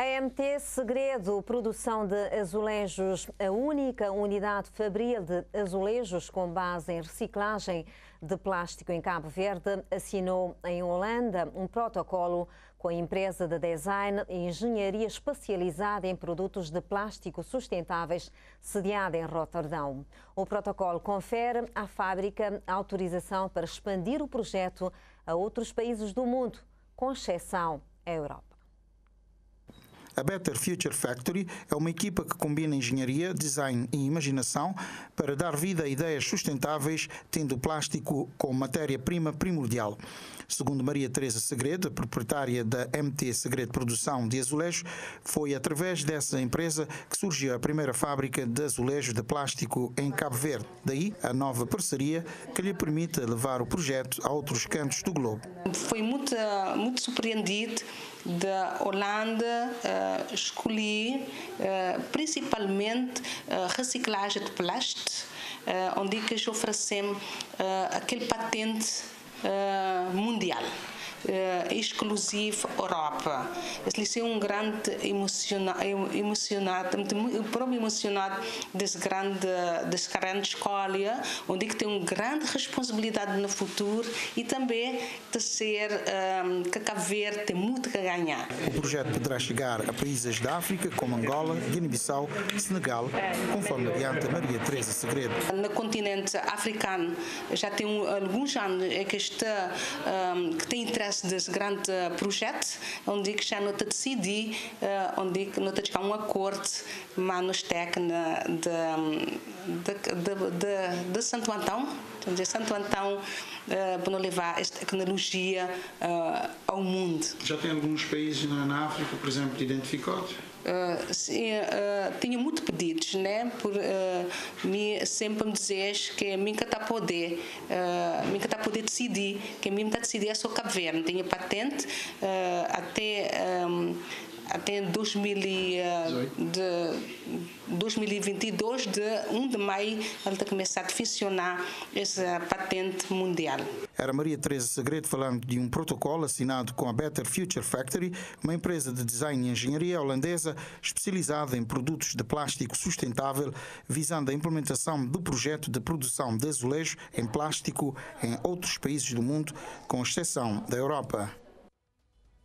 A MT Segredo, produção de azulejos, a única unidade fabril de azulejos com base em reciclagem de plástico em Cabo Verde, assinou em Holanda um protocolo com a empresa de design e engenharia especializada em produtos de plástico sustentáveis, sediada em Roterdão. O protocolo confere à fábrica autorização para expandir o projeto a outros países do mundo, com exceção à Europa. A Better Future Factory é uma equipa que combina engenharia, design e imaginação para dar vida a ideias sustentáveis, tendo o plástico como matéria-prima primordial. Segundo Maria Teresa Segredo, proprietária da MT Segredo Produção de Azulejos, foi através dessa empresa que surgiu a primeira fábrica de azulejos de plástico em Cabo Verde. Daí a nova parceria que lhe permite levar o projeto a outros cantos do globo. Foi muito, muito surpreendido da Holanda uh, escolhi uh, principalmente uh, reciclagem de plástico, onde que oferecemos aquele patente mundial uh, exclusivo Europa. Ele é um grande emocionado, emocionado próprio emocionado desse grande, desse grande escolha, onde que tem uma grande responsabilidade no futuro e também de ser um, que Cabo Verde tem muito a ganhar. O projeto poderá chegar a países da África como Angola, Guiné-Bissau, Senegal, conforme adianta Maria Teresa Segredo. No continente africano já tem alguns anos é que está um, que tem interesse desse grande projeto, onde que já não te decidi, eh, onde que não te chegar um acordo, mas nos técnicos de, de, de, de, Santo Antão, de Santo Antão, uh, para levar esta tecnologia ao mundo. Já tem alguns países na África, por exemplo, identificados? Uh, sim, uh, tinha muito pedidos, né? Por uh, me sempre me dizes que mim está poder, uh, mim está poder decidir, que mim está decidir é só Cabo Verde, tinha patente até até 2000 de 2022, de 1 de maio, ela está começar a funcionar essa patente mundial. Era Maria Teresa Segredo falando de um protocolo assinado com a Better Future Factory, uma empresa de design e engenharia holandesa especializada em produtos de plástico sustentável, visando a implementação do projeto de produção de azulejo em plástico em outros países do mundo, com exceção da Europa.